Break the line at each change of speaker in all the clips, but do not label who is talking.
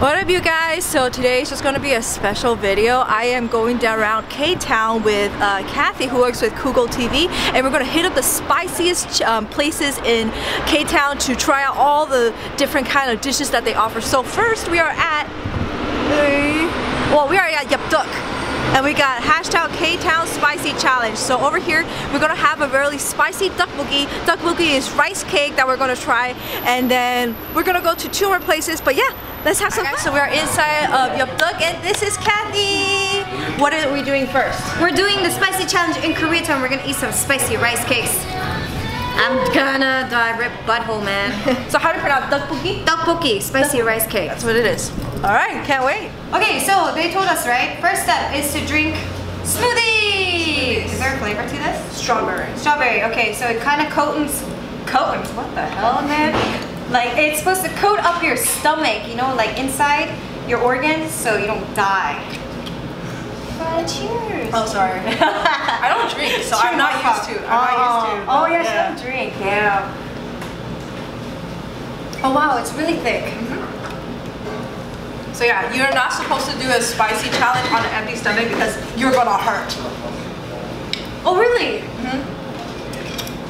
What up you guys? So today is just going to be a special video. I am going down around K-Town with uh, Kathy who works with Koogle TV and we're going to hit up the spiciest um, places in K-Town to try out all the different kind of dishes that they offer. So first we are at, well we are at Yup Duk and we got hashtag K-Town Spicy Challenge. So over here, we're gonna have a really spicy tteokbokki. Duck Tteokbokki is rice cake that we're gonna try, and then we're gonna go to two more places. But yeah, let's have some fun. So we are inside of Yup Duk, and this is Kathy. What are we doing first?
We're doing the spicy challenge in Koreatown. We're gonna eat some spicy rice cakes. I'm gonna die rip butthole, man.
so how do you pronounce tteokbokki?
Tteokbokki, spicy rice cake.
That's what it is. All right, can't wait.
Okay, so they told us, right? First step is to drink smoothies. Is there a flavor to this?
Strawberry.
Strawberry. Okay, so it kind of coatings, coatings. What the hell, man? Like it's supposed to coat up your stomach, you know, like inside your organs, so you don't die. But cheers.
Oh, sorry. I don't drink, so I'm not used to. I'm
oh.
not used to.
Oh, yes, yeah. you don't drink. Yeah. Oh wow, it's really thick. Mm -hmm.
So yeah, you're not supposed to do a spicy challenge on an empty stomach because you're gonna hurt.
Oh really? Mm -hmm.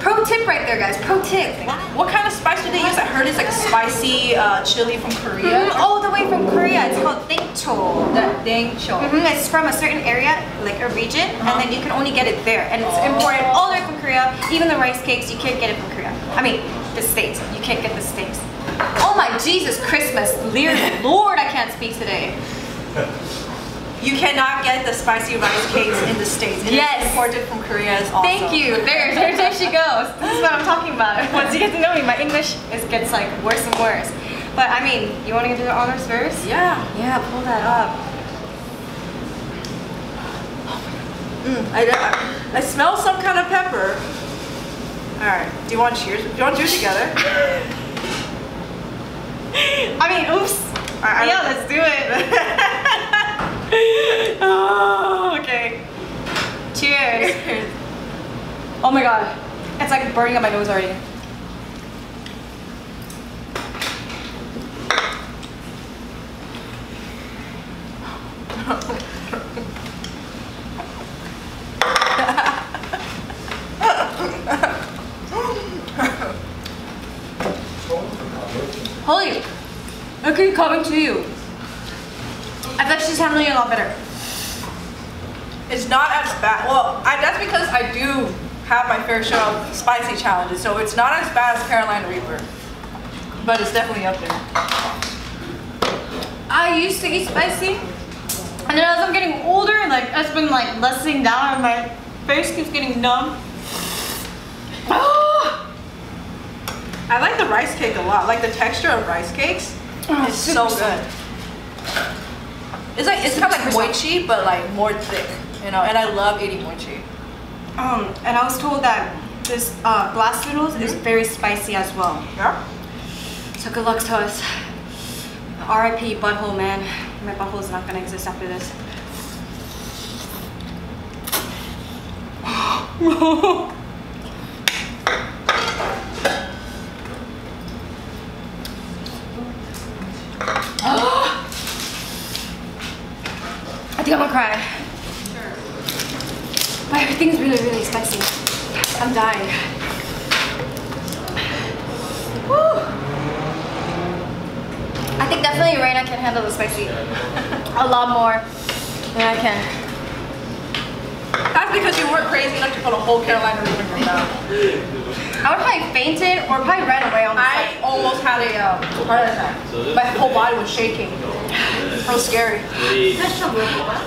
Pro tip right there, guys. Pro tip.
What kind of spice do they use? I heard it's like a spicy uh, chili from Korea.
Mm -hmm. All the way from Korea. It's called daengcho.
The daengcho.
Mm -hmm. It's from a certain area, like a region, uh -huh. and uh-huh. then you can only get it there. And it's oh. imported all the way from Korea. Even the rice cakes, you can't get it from Korea. I mean, the States. You can't get the States. Oh my Jesus Christmas, dear Lord, I can't speak today.
You cannot get the spicy rice cakes in the States. It
yes.
imported from Korea as also.
Thank you. There, there, there she goes. This is what I'm talking about. Once you get to know me, my English is gets like worse and worse. But I mean, you want to do the honors first?
Yeah.
Yeah, pull that up.
Mm, I, I smell some kind of pepper. All right. Do you want cheers? Do you want to do it together?
I mean, oops. I yeah, let's do it. oh, okay. Cheers. Oh my god. It's like burning up my nose already. Holy, I keep coming to you. I thought she's handling it a lot better.
It's not as bad. Well, I, that's because I do have my fair share of spicy challenges, so it's not as bad as Carolina Reaper. But it's definitely up there.
I used to eat spicy, and then as I'm getting older, like it's been like lessening down, and my face keeps getting numb.
I like the rice cake a lot. Like the texture of rice cakes oh, is so good. It's like it's kind of like mochi, but like more thick, you know. And I love eating mochi.
Um, and I was told that this uh, glass noodles mm -hmm. is mm-hmm. very spicy as well.
Yeah.
So good luck to us. R.I.P. butthole man. My butthole is not gonna exist after this. I think I'm gonna cry. Sure. everything's really, really spicy. I'm dying. Woo. I think definitely Raina can handle the spicy a lot more than I can.
That's because you weren't crazy enough to put a whole Carolina Reaper in your mouth.
I would probably fainted or probably ran away on the
I almost had a um, heart attack. My whole body was shaking. It So scary.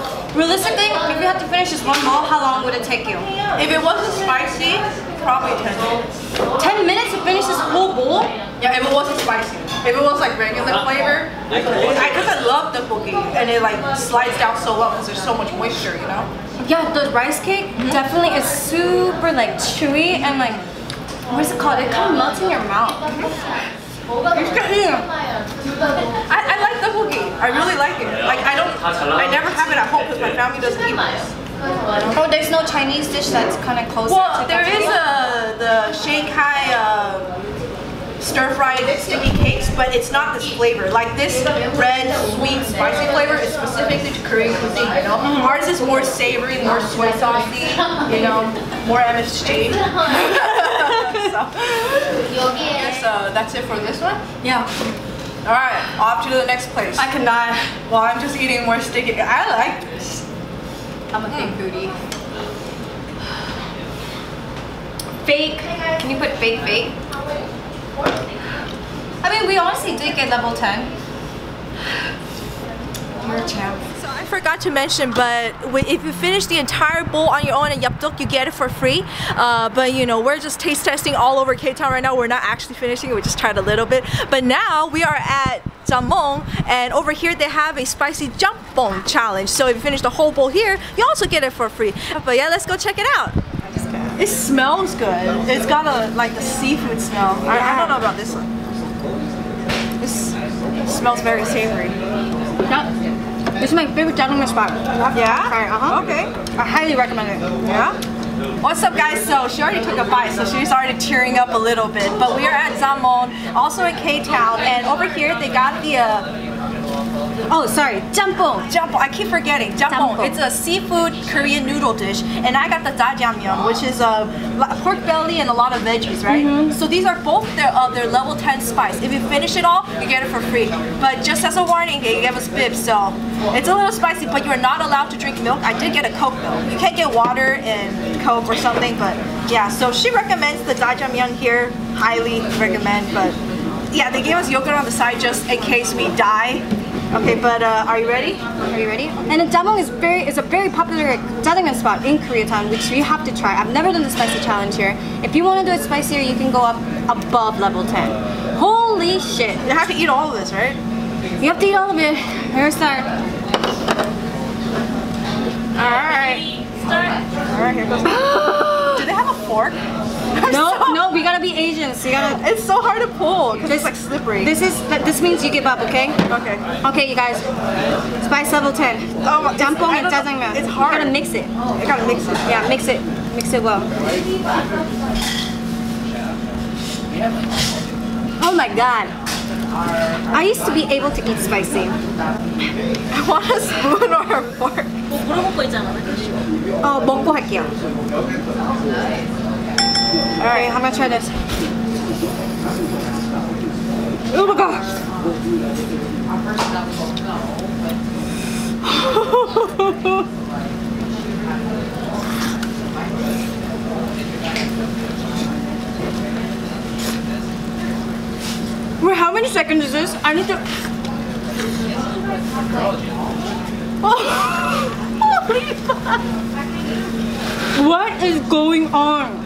Realistically, if you had to finish this one bowl, how long would it take you?
If it wasn't spicy, probably 10 minutes.
10 minutes to finish this whole bowl?
Yeah, if it wasn't spicy. If it was like regular flavor, because I, I, love the boogie and it like slides down so well because there's so much moisture, you know?
Yeah, the rice cake mm -hmm. definitely is super like chewy and like, what's it called? It kind of melts in your mouth. Mm -hmm.
I, I like the boogie. I really like it. Like I don't, I never have it at home because my family doesn't eat this.
Oh, there's no Chinese dish that's kind of close.
Well, there is a the Shanghai uh, stir-fried sticky cakes, but it's not this flavor. Like this red, sweet, spicy flavor is specifically to Korean cuisine, you know? Ours is more savory, more soy saucy, you know, more MSG. so, so that's it for this one.
Yeah.
Alright, off to the next place.
I cannot.
Well, I'm just eating more sticky. I like this.
I'm a big mm. foodie. Fake. Can you put fake fake? I mean, we honestly did get level 10.
So I forgot to mention, but if you finish the entire bowl on your own at Yup Duk, you get it for free. Uh, but you know, we're just taste testing all over K-Town right now. We're not actually finishing it. We just tried a little bit. But now we are at Zzamong, and over here they have a spicy jampong challenge. So if you finish the whole bowl here, you also get it for free. But yeah, let's go check it out. It smells good. It's got a like the seafood smell. I, I don't know about this one. This smells very savory.
This is my favorite jjajangmyeon spot.
Yeah?
Alright, uh-huh.
Okay.
I highly recommend it.
Yeah? What's up guys? So she already took a bite, so she's already tearing up a little bit. But we are at Zzamong, also in K-Town, and over here they got the uh,
Oh, sorry. Jampong.
Jampong, I keep forgetting. Jampong.
Jampong.
It's a seafood Korean noodle dish, and I got the jajangmyeon, which is a uh, pork belly and a lot of veggies, right?
Mm-hmm.
So these are both their uh, their level 10 spice. If you finish it all, you get it for free. But just as a warning, they gave us bibs, so it's a little spicy. But you're not allowed to drink milk. I did get a Coke though. You can't get water and Coke or something, but yeah. So she recommends the jajangmyeon here. Highly recommend, but yeah, they gave us yogurt on the side just in case we die. Okay, but uh, are you ready?
Are you ready? And the Zzamong is very is a very popular jjajangmyeon spot in Koreatown, which you have to try. I've never done the spicy challenge here. If you want to do it spicier, you can go up above level 10. Holy shit!
You have to eat all of this, right?
You have to eat all of it. Here's start.
Alright. Alright, here goes. Do they have a fork?
No,
So-
no, we gotta be Asians. You gotta.
It's so hard to pull because it's like slippery.
This is this means you give up, okay?
okay.
Okay, you guys. Spice level 10.
Oh, my-
Jampong
I
and
don't know.
jjajangmyeon.
It's hard.
You gotta mix it.
I gotta mix it.
Yeah, mix it. Mix it well. Oh my god. I used to be able to eat spicy.
I want a spoon or a fork.
어, 먹고 할게요. Alright, how I'm gonna try this. Oh my god! Wait, how many seconds is this? I need to. Oh. What is going on?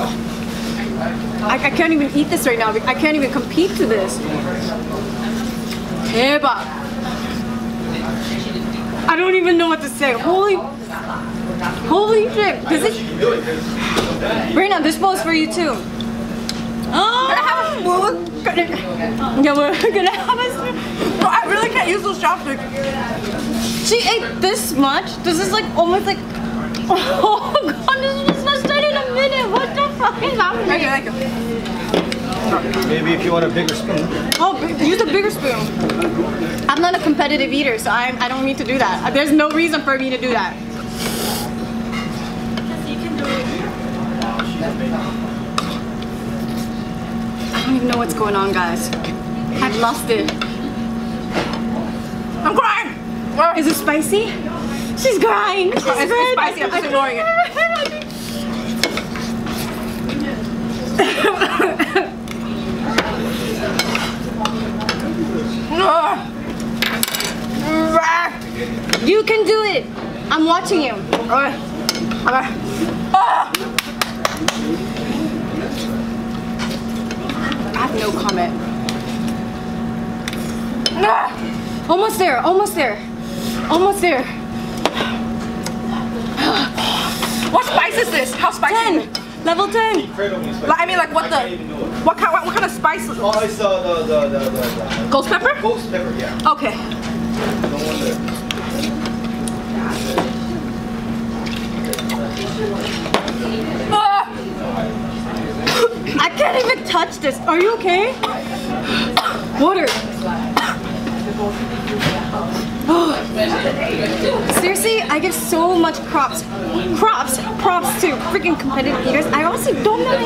I, I can't even eat this right now. I can't even compete to this. 대박. I don't even know what to say. Holy, holy shit. This is. Raina, this bowl is for you too. Oh,
Can I have a spoon?
yeah, we're gonna have a spoon.
No, I really can't use those chopsticks.
She ate this much. This is like almost like. Oh god,
you.
Maybe if you want a bigger spoon.
Oh, use a bigger spoon. I'm not a competitive eater, so I, I don't need to do that. There's no reason for me to do that. I don't even know what's going on, guys. I've lost it.
I'm crying.
Is it spicy? She's crying. She's
it's
red.
spicy, I'm just ignoring it.
You can do it. I'm watching you.
Okay. Okay. Ah!
I have no comment.
Ah!
Almost there. Almost there. Almost there.
What spice is this? How spicy?
Ten. Level ten.
Incredible spicy.
Like, I mean, like what the?
I can't even know it.
What kind? What, what kind of spice?
Oh, it's uh, the, the, the, the, the
Ghost pepper?
ghost pepper, yeah.
Okay. Ah!
I can't even touch this. Are you okay? Water. Seriously, I give so much props, props, props to freaking competitive eaters. I honestly don't know how to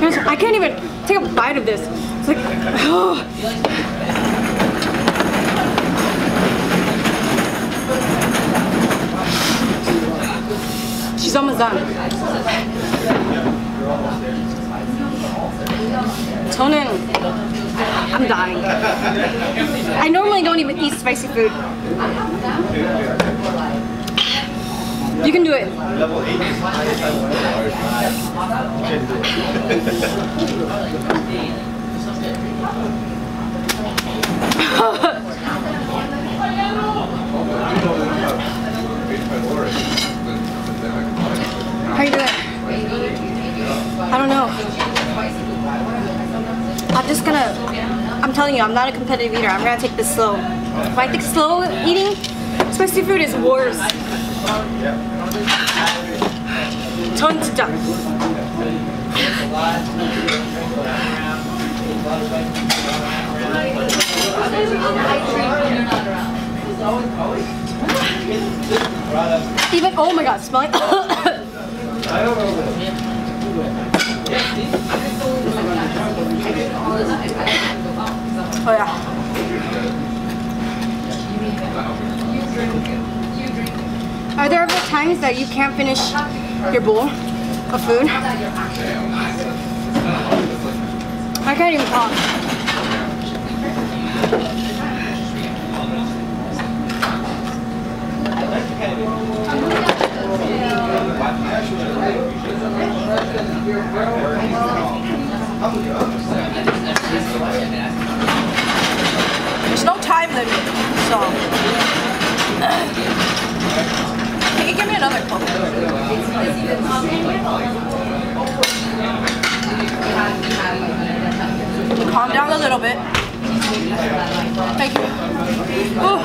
do it. I can't even take a bite of this. It's like, oh. She's almost done. Tonin, I'm dying. I normally don't even eat spicy food. You can do it.
Level 8 is highest I want. You can do it.
How you doing? I don't know. I'm just gonna, I'm telling you, I'm not a competitive eater. I'm gonna take this slow. If I take slow eating, spicy food is worse. Tons of duck. Even, oh my god, smelling. Oh yeah. Are there ever times that you can't finish your bowl of food? I can't even talk. There's no time limit, so. Can you give me another Coke? Calm down a little bit. Thank you. Ooh.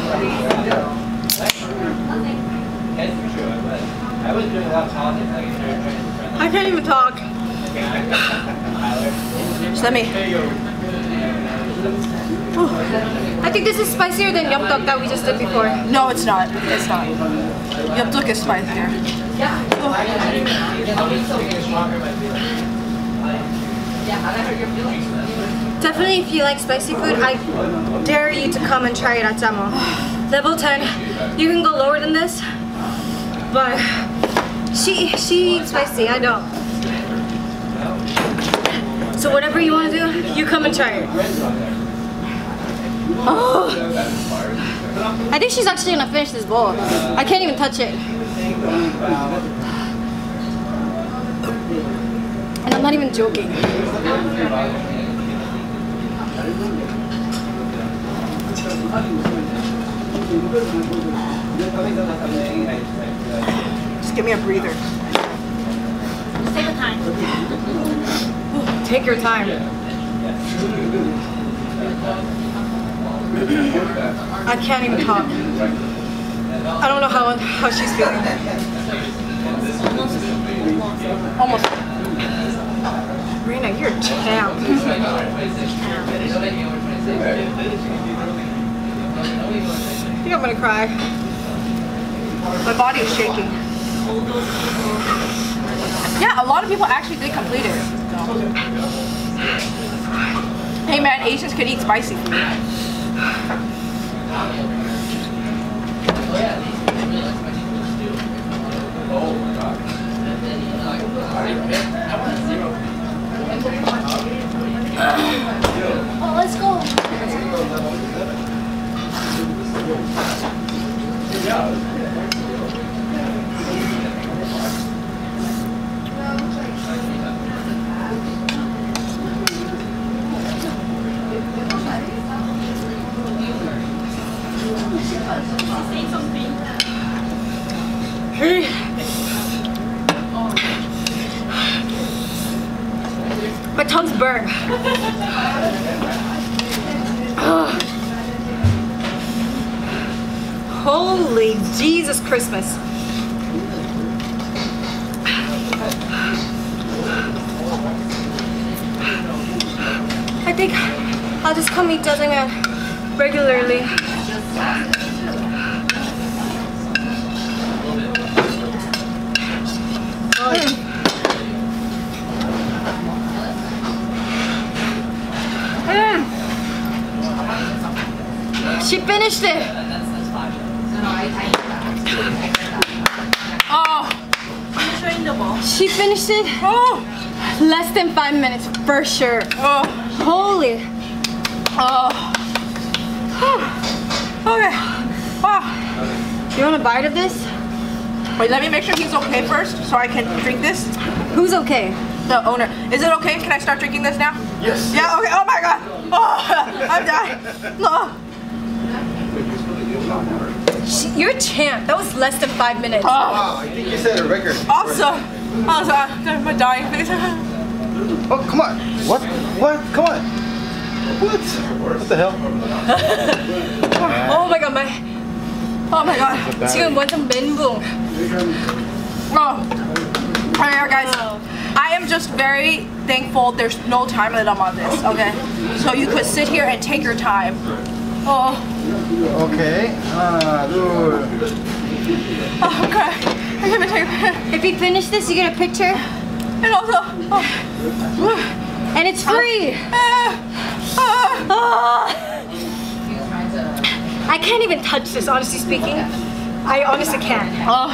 I can't even talk. Just Ooh. I think this is spicier than Yup Duk that we just did before. No, it's not. It's not. Yup Duk is spicier. Yeah. Oh. Definitely, if you like spicy food, I dare you to come and try it at Jamo. Level 10. You can go lower than this, but she she eats spicy. I don't. So whatever you want to do, you come and try it. Oh. I think she's actually gonna finish this bowl. I can't even touch it. And I'm not even joking. Just give me a breather.
Take the time.
Take your time. I can't even talk. I don't know how how she's feeling. Almost. Raina, you're a champ. I think I'm gonna cry. My body is shaking. Yeah, a lot of people actually did complete it. Hey man, Asians could eat spicy food.
Oh, let's go.
My tongue's burned. Holy Jesus Christmas. I think I'll just come eat Dozen Man regularly. She finished it.
Oh,
She finished it.
oh,
Less than five minutes for sure.
oh,
Holy.
oh. Okay. Wow.
You want a bite of this?
Wait, let me make sure he's okay first so I can drink this.
Who's okay?
The owner. Is it okay? Can I start drinking this now?
Yes.
Yeah, okay. Oh my god. Oh, I'm dying. Oh.
She, you're a champ. That was less than five minutes.
Oh.
Wow, I think you set a record.
Awesome. Awesome. I'm dying.
Oh, come on. What? What? Come on. What? What the hell?
Oh my god, my
Oh my god.
지금 완전 멘붕.
Oh. Alright guys. I am just very thankful there's no time limit on this, okay? So you could sit here and take your time. Oh,
Okay. 하나, 둘.
oh okay. I'm gonna take
If you finish this, you get a picture,
and also oh.
and it's free.
Ah, ah.
Ah. I can't even touch this, honestly speaking. I honestly can't.
Oh,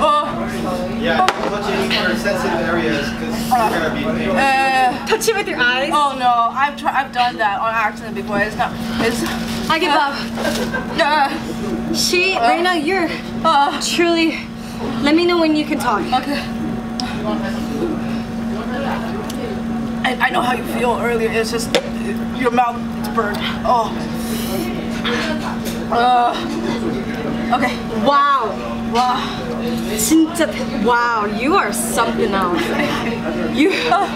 oh,
Yeah, don't touch any more sensitive areas because you're gonna be in
uh,
Touch it with your eyes.
oh no, I've tried, I've done that on accident before. It's not, it's,
I give up.
uh,
She, Raina, you're
uh,
truly. Let me know when you can talk.
okay. I, I know how you feel earlier. It's just your mouth it's burned. Oh. Uh, Okay.
Wow.
Wow.
진짜 wow, you are something else. You
uh,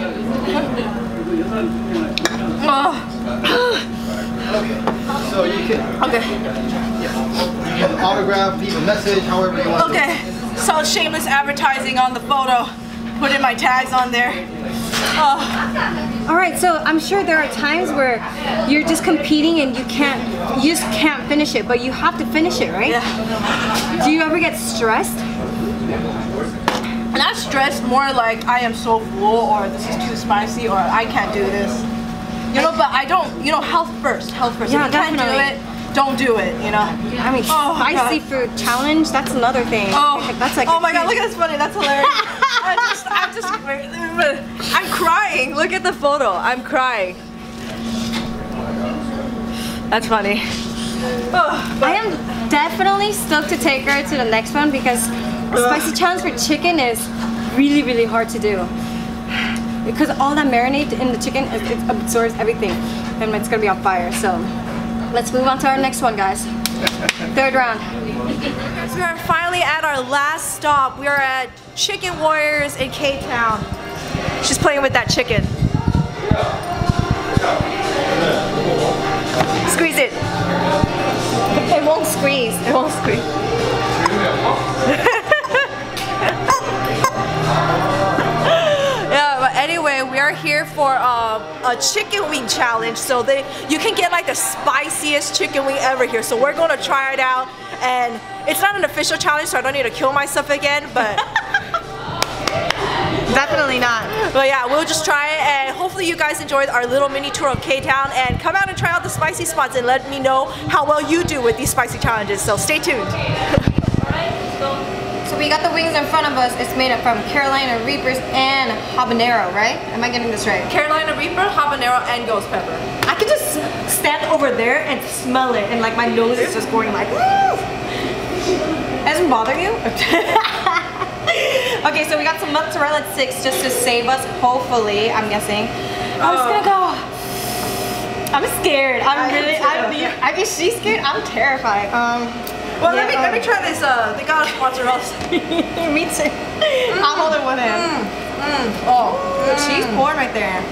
uh, Okay.
So you can
Okay.
You can autograph, leave a message, however you want.
Okay. So shameless advertising on the photo. Put in my tags on there. Oh.
All right, so I'm sure there are times where you're just competing and you can't you just can't finish it, but you have to finish it, right?
yeah.
Do you ever get stressed?
Not stressed, more like I am so full or this is too spicy or I can't do this. You know, but I don't, you know, health first, health first.
Yeah,
if you can't do it, don't do it, you know.
I mean,
Oh,
spicy
God.
food challenge, that's another thing.
Oh,
that's like
oh my god, look at this funny, that's hilarious. I just, I'm just, I'm crying. Look at the photo, I'm crying. That's funny. Oh,
I am definitely stoked to take her to the next one because spicy challenge for chicken is really, really hard to do. Because all that marinade in the chicken, it, it absorbs everything and it's gonna be on fire. So let's move on to our next one, guys. Third round.
At our last stop. We are at Chicken Warriors in K-Town. She's playing with that chicken. Squeeze it.
It won't squeeze.
It won't squeeze. yeah, but anyway, we are here for um, a chicken wing challenge. So they, you can get like the spiciest chicken wing ever here. So we're gonna try it out, and it's not an official challenge, so I don't need to kill myself again. But
Definitely not.
but yeah, we'll just try it, and hopefully you guys enjoyed our little mini tour of K-Town. And come out and try out the spicy spots, and let me know how well you do with these spicy challenges. So stay tuned.
So we got the wings in front of us. It's made up from Carolina Reapers and habanero, right? Am I getting this right?
Carolina Reaper, habanero, and ghost pepper.
I could just stand over there and smell it, and like my nose is just going like. "Woo!" Doesn't bother you? okay, so we got some mozzarella sticks just to save us. Hopefully, I'm guessing. I'm just gonna go. Oh. I'm scared. I'm
I
really. I'm, I mean, she's scared. I'm terrified. Um,
Well, let me
Yeah.
let me um. try this. Uh, they got us mozzarella.
me too. I'll hold it with him.
oh,
The mm. cheese poured right there.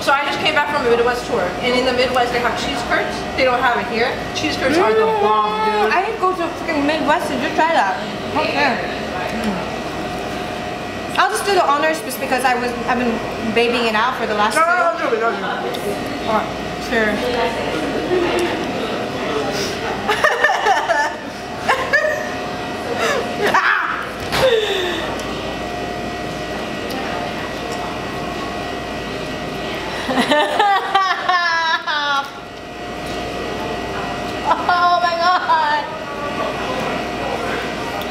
So I just came back from a Midwest tour, and in the Midwest they have cheese curds. They don't have it here. Cheese curds are the bomb, dude.
I didn't go to freaking Midwest and just try that. Okay. Mm. I'll just do the honors just because I was I've been babying it out for the last
No, no, no, no, no, no.
Alright, sure. oh my god!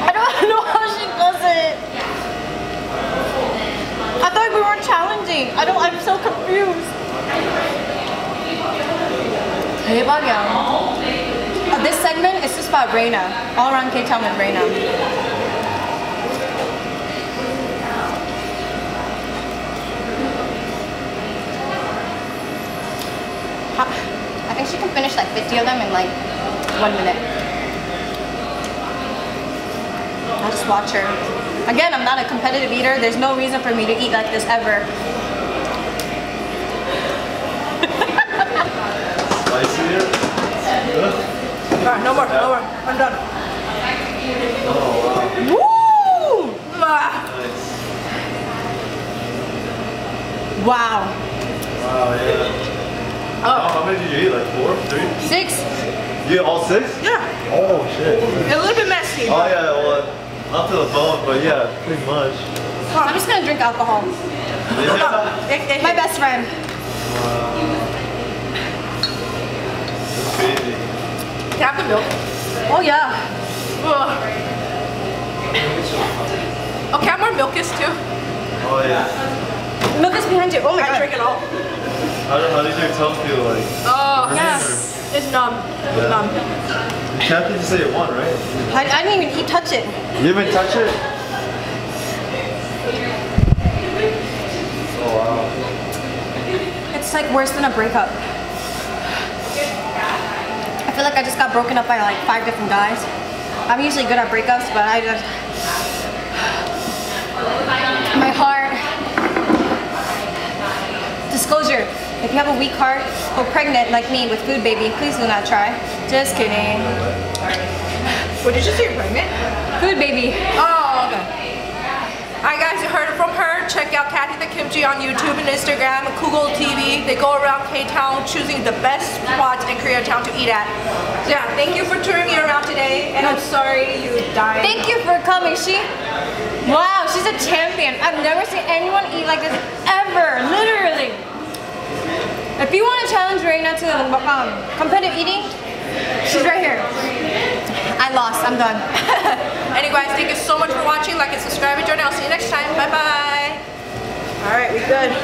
I don't know how she does it! I thought we were challenging. I don't, I'm so confused. Hey, 대박이야. Uh, this segment is just about Raina. All around K-Town and Raina. How- I think she can finish like 50 of them in like one minute. I'll just watch her. Again, I'm not a competitive eater. There's no reason for me to eat like this ever.
Spicy?
Alright, no more, no more. I'm done.
Oh,
Woo! Ah.
wow. Nice.
Wow.
Wow, yeah. How, how many did you eat? Like four? Three?
Six.
You ate all six?
Yeah,
Oh, shit.
a little bit messy.
Oh, yeah, well, uh, not to the bone, but yeah, pretty much.
I'm just gonna drink alcohol.
Yeah.
It- it-
My best friend.
That's crazy.
Can I have the milk?
Oh yeah.
Ugh. Oh, can I have more milkis too?
Oh, yeah.
Milk is behind you. Oh my
I
god.
drink it all.
How, how does your tongue feel like?
Oh,
Yes.
It's numb.
Yeah.
Numb.
Kathy just say it one, right?
I, I didn't even eat, touch it.
You even touch it? Oh, wow.
It's like worse than a breakup. I feel like I just got broken up by like five different guys. I'm usually good at breakups, but I just my heart. Disclosure. If you have a weak heart or pregnant like me with food baby, please do not try. Just kidding.
What did you say? Pregnant?
Food baby.
Oh, okay. Alright guys, you heard it from her. Check out Kathy the Kimchi on YouTube and Instagram, Koogle TV. They go around K-Town choosing the best spots in Koreatown to eat at. So yeah, thank you for touring me around today. And I'm sorry you died.
Thank you for coming. She, wow, she's a champion. I've never seen anyone eat like this ever, literally. If you want to challenge Raina to um, competitive eating, she's right here. I lost. I'm done.
anyway guys, thank you so much for watching. Like and subscribe and join. I'll see you next time. Bye bye. Alright, we good.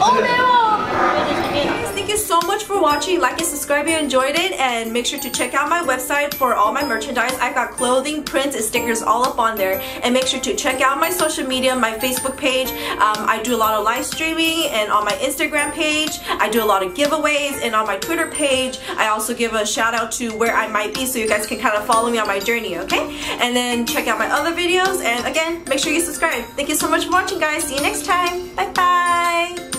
Oh no!
Thank you so much for watching. Like and subscribe if you enjoyed it. And make sure to check out my website for all my merchandise. I've got clothing, prints, and stickers all up on there. And make sure to check out my social media, my Facebook page. Um, I do a lot of live streaming and on my Instagram page. I do a lot of giveaways and on my Twitter page. I also give a shout out to where I might be so you guys can kind of follow me on my journey, okay? And then check out my other videos. And again, make sure you subscribe. Thank you so much for watching, guys. See you next time. Bye bye.